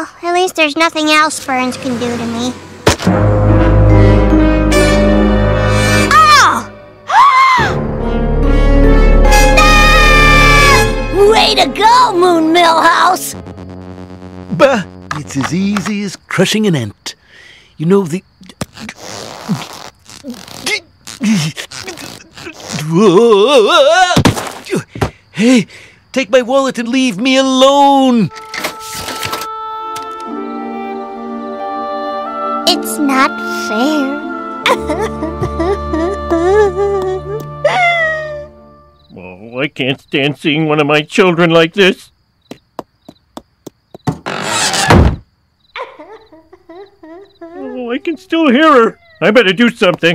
Well, at least there's nothing else Burns can do to me. Oh! Way to go, Moon Milhouse! Bah! It's as easy as crushing an ant. You know the. Hey, take my wallet and leave me alone! It's not fair. Oh, I can't stand seeing one of my children like this. Oh, I can still hear her. I better do something.